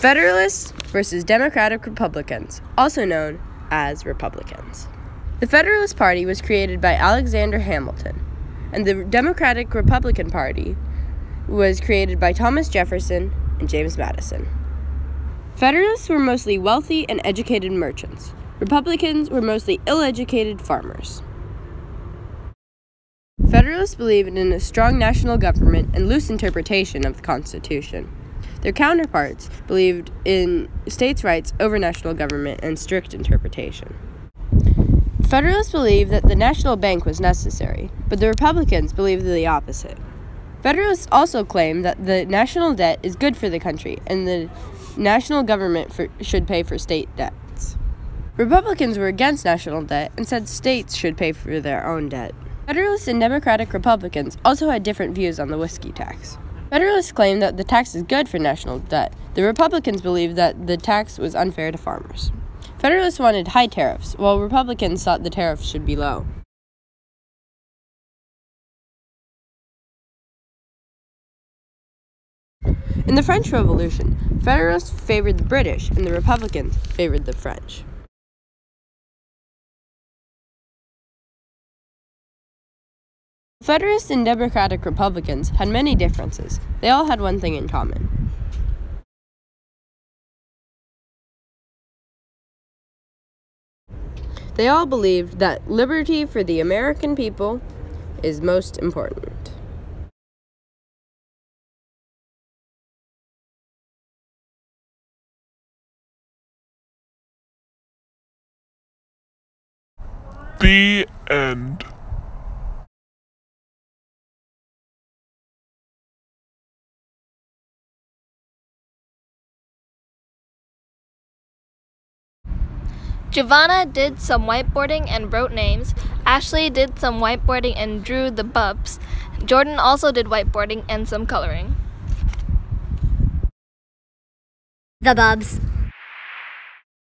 Federalists versus Democratic Republicans, also known as Republicans. The Federalist Party was created by Alexander Hamilton, and the Democratic Republican Party was created by Thomas Jefferson and James Madison. Federalists were mostly wealthy and educated merchants. Republicans were mostly ill educated farmers. Federalists believed in a strong national government and loose interpretation of the Constitution. Their counterparts believed in states' rights over national government and strict interpretation. Federalists believed that the national bank was necessary, but the Republicans believed the opposite. Federalists also claimed that the national debt is good for the country and the national government for, should pay for state debts. Republicans were against national debt and said states should pay for their own debt. Federalists and Democratic Republicans also had different views on the whiskey tax. Federalists claimed that the tax is good for national debt. The Republicans believed that the tax was unfair to farmers. Federalists wanted high tariffs, while Republicans thought the tariffs should be low. In the French Revolution, Federalists favored the British and the Republicans favored the French. Federalists and Democratic Republicans had many differences. They all had one thing in common. They all believed that liberty for the American people is most important. The end. Giovanna did some whiteboarding and wrote names. Ashley did some whiteboarding and drew the bubs. Jordan also did whiteboarding and some coloring. The bubs.